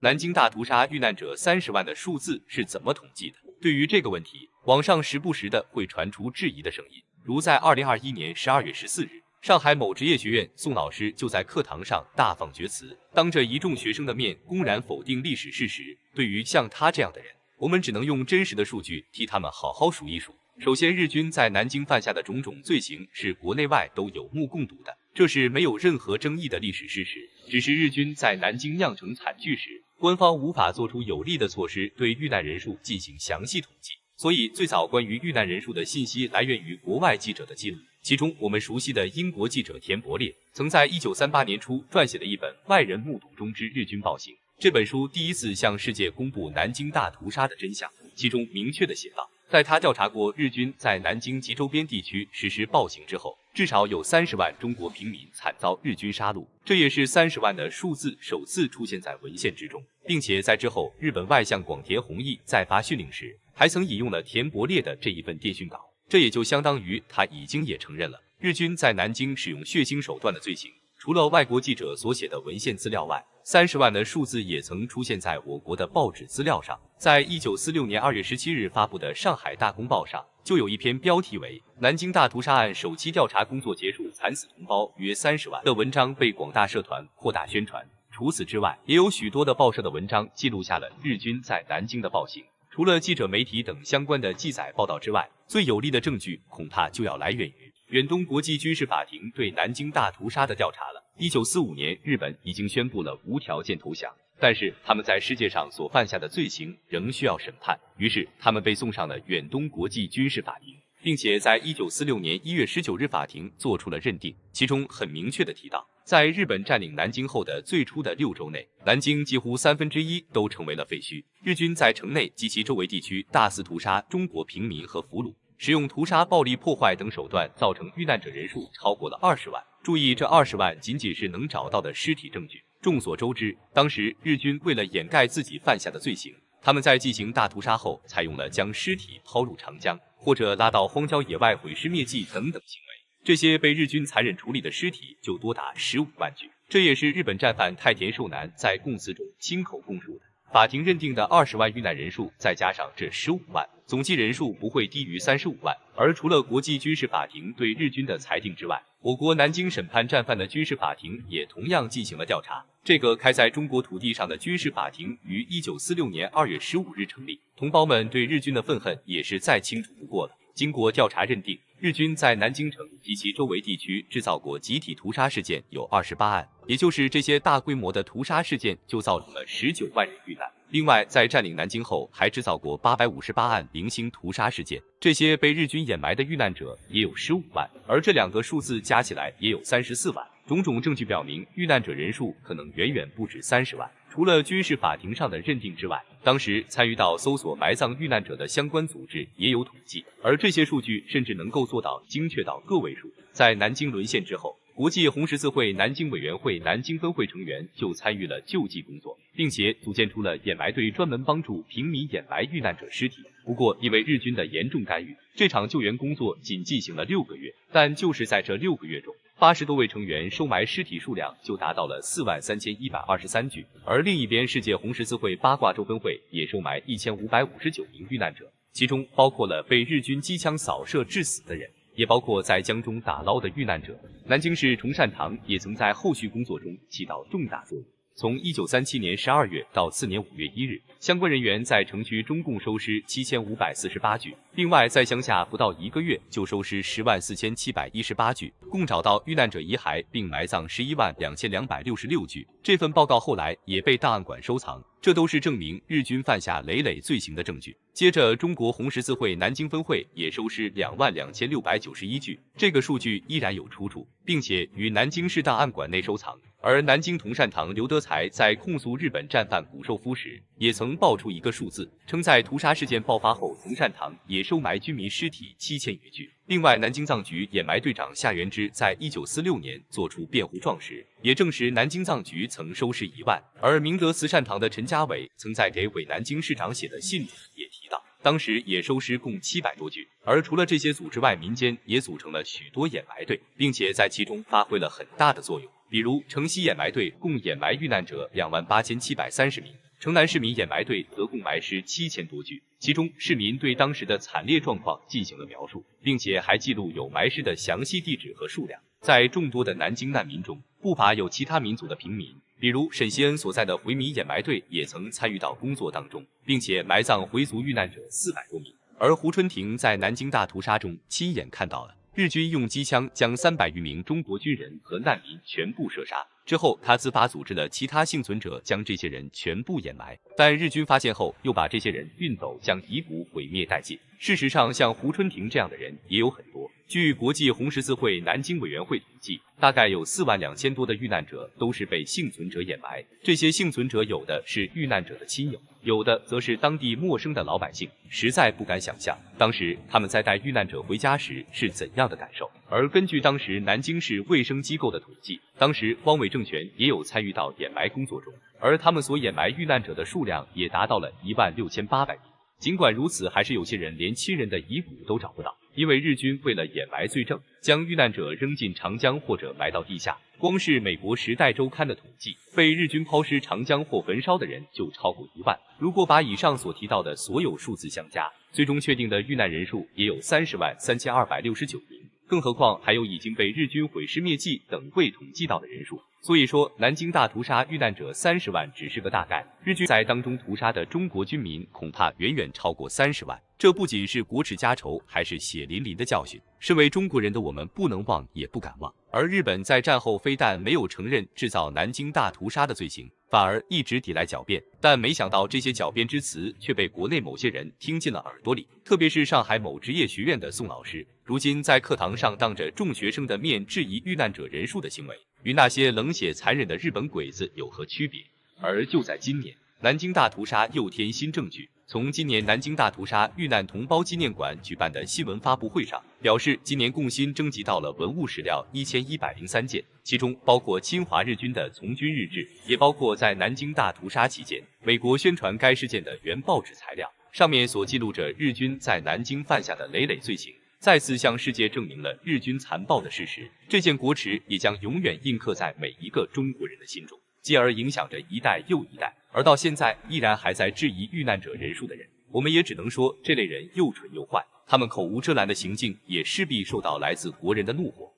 南京大屠杀遇难者三十万的数字是怎么统计的？对于这个问题，网上时不时的会传出质疑的声音。如在二零二一年十二月十四日，上海某职业学院宋老师就在课堂上大放厥词，当着一众学生的面公然否定历史事实。对于像他这样的人，我们只能用真实的数据替他们好好数一数。首先，日军在南京犯下的种种罪行是国内外都有目共睹的，这是没有任何争议的历史事实。只是日军在南京酿成惨剧时，官方无法做出有力的措施对遇难人数进行详细统计，所以最早关于遇难人数的信息来源于国外记者的记录。其中，我们熟悉的英国记者田伯烈曾在一九三八年初撰写了一本《外人目睹中之日军暴行》这本书，第一次向世界公布南京大屠杀的真相，其中明确的写道。在他调查过日军在南京及周边地区实施暴行之后，至少有三十万中国平民惨遭日军杀戮，这也是三十万的数字首次出现在文献之中，并且在之后日本外相广田弘毅在发训令时，还曾引用了田伯烈的这一份电讯稿，这也就相当于他已经也承认了日军在南京使用血腥手段的罪行。除了外国记者所写的文献资料外，三十万的数字也曾出现在我国的报纸资料上。在一九四六年二月十七日发布的《上海大公报》上，就有一篇标题为《南京大屠杀案首期调查工作结束，惨死同胞约三十万》的文章被广大社团扩大宣传。除此之外，也有许多的报社的文章记录下了日军在南京的暴行。除了记者媒体等相关的记载报道之外，最有力的证据恐怕就要来源于。远东国际军事法庭对南京大屠杀的调查了。一九四五年，日本已经宣布了无条件投降，但是他们在世界上所犯下的罪行仍需要审判，于是他们被送上了远东国际军事法庭，并且在一九四六年一月十九日，法庭做出了认定，其中很明确的提到，在日本占领南京后的最初的六周内，南京几乎三分之一都成为了废墟，日军在城内及其周围地区大肆屠杀中国平民和俘虏。使用屠杀、暴力破坏等手段，造成遇难者人数超过了二十万。注意，这二十万仅仅是能找到的尸体证据。众所周知，当时日军为了掩盖自己犯下的罪行，他们在进行大屠杀后，采用了将尸体抛入长江或者拉到荒郊野外毁尸灭迹等等行为。这些被日军残忍处理的尸体就多达十五万具，这也是日本战犯太田寿男在供词中亲口供述的。法庭认定的二十万遇难人数，再加上这十五万，总计人数不会低于三十五万。而除了国际军事法庭对日军的裁定之外，我国南京审判战犯的军事法庭也同样进行了调查。这个开在中国土地上的军事法庭于一九四六年二月十五日成立，同胞们对日军的愤恨也是再清楚不过了。经过调查认定，日军在南京城及其周围地区制造过集体屠杀事件有二十八案，也就是这些大规模的屠杀事件就造成了十九万人遇难。另外，在占领南京后，还制造过八百五十八案零星屠杀事件，这些被日军掩埋的遇难者也有十五万，而这两个数字加起来也有三十四万。种种证据表明，遇难者人数可能远远不止三十万。除了军事法庭上的认定之外，当时参与到搜索埋葬遇难者的相关组织也有统计，而这些数据甚至能够做到精确到个位数。在南京沦陷之后，国际红十字会南京委员会南京分会成员就参与了救济工作，并且组建出了掩埋队，专门帮助平民掩埋遇难者尸体。不过，因为日军的严重干预，这场救援工作仅进行了六个月。但就是在这六个月中，八十多位成员收埋尸体数量就达到了四万三千一百二十三具，而另一边，世界红十字会八卦洲分会也收埋一千五百五十九名遇难者，其中包括了被日军机枪扫射致死的人，也包括在江中打捞的遇难者。南京市崇善堂也曾在后续工作中起到重大作用。从一九三七年十二月到次年五月一日，相关人员在城区中共收尸七千五百四十八具，另外在乡下不到一个月就收尸十万四千七百一十八具，共找到遇难者遗骸并埋葬十一万两千两百六十六具。这份报告后来也被档案馆收藏，这都是证明日军犯下累累罪行的证据。接着，中国红十字会南京分会也收尸两万两千六百九十一具，这个数据依然有出处，并且于南京市档案馆内收藏。而南京同善堂刘德才在控诉日本战犯谷寿夫时，也曾爆出一个数字，称在屠杀事件爆发后，同善堂也收埋军民尸体七千余具。另外，南京藏局掩埋队长夏元之在一九四六年作出辩护状时，也证实南京藏局曾收尸一万。而明德慈善堂的陈家伟曾在给伪南京市长写的信里也提到，当时也收尸共七百多具。而除了这些组织外，民间也组成了许多掩埋队，并且在其中发挥了很大的作用。比如城西掩埋队共掩埋遇难者两万八千七百三十名，城南市民掩埋队则共埋尸七千多具，其中市民对当时的惨烈状况进行了描述，并且还记录有埋尸的详细地址和数量。在众多的南京难民中，不乏有其他民族的平民，比如沈锡恩所在的回民掩埋队也曾参与到工作当中，并且埋葬回族遇难者四百多名。而胡春婷在南京大屠杀中亲眼看到了日军用机枪将三百余名中国军人和难民全部射杀。之后，他自发组织了其他幸存者，将这些人全部掩埋。但日军发现后，又把这些人运走，将遗骨毁灭殆尽。事实上，像胡春婷这样的人也有很多。据国际红十字会南京委员会统计，大概有四万两千多的遇难者都是被幸存者掩埋。这些幸存者有的是遇难者的亲友，有的则是当地陌生的老百姓。实在不敢想象，当时他们在带遇难者回家时是怎样的感受。而根据当时南京市卫生机构的统计，当时汪伪政权也有参与到掩埋工作中，而他们所掩埋遇难者的数量也达到了一万六千八百名。尽管如此，还是有些人连亲人的遗骨都找不到，因为日军为了掩埋罪证，将遇难者扔进长江或者埋到地下。光是美国《时代周刊》的统计，被日军抛尸长江或焚烧的人就超过一万。如果把以上所提到的所有数字相加，最终确定的遇难人数也有三十万三千二百六十九名。更何况还有已经被日军毁尸灭迹等未统计到的人数，所以说南京大屠杀遇难者三十万只是个大概，日军在当中屠杀的中国军民恐怕远远超过三十万。这不仅是国耻家仇，还是血淋淋的教训。身为中国人的我们不能忘，也不敢忘。而日本在战后非但没有承认制造南京大屠杀的罪行，反而一直抵赖狡辩。但没想到这些狡辩之词却被国内某些人听进了耳朵里，特别是上海某职业学院的宋老师，如今在课堂上当着众学生的面质疑遇难者人数的行为，与那些冷血残忍的日本鬼子有何区别？而就在今年，南京大屠杀又添新证据。从今年南京大屠杀遇难同胞纪念馆举办的新闻发布会上，表示今年共新征集到了文物史料一千一百零三件，其中包括侵华日军的从军日志，也包括在南京大屠杀期间美国宣传该事件的原报纸材料，上面所记录着日军在南京犯下的累累罪行，再次向世界证明了日军残暴的事实。这件国耻也将永远印刻在每一个中国人的心中，继而影响着一代又一代。而到现在依然还在质疑遇难者人数的人，我们也只能说这类人又蠢又坏，他们口无遮拦的行径也势必受到来自国人的怒火。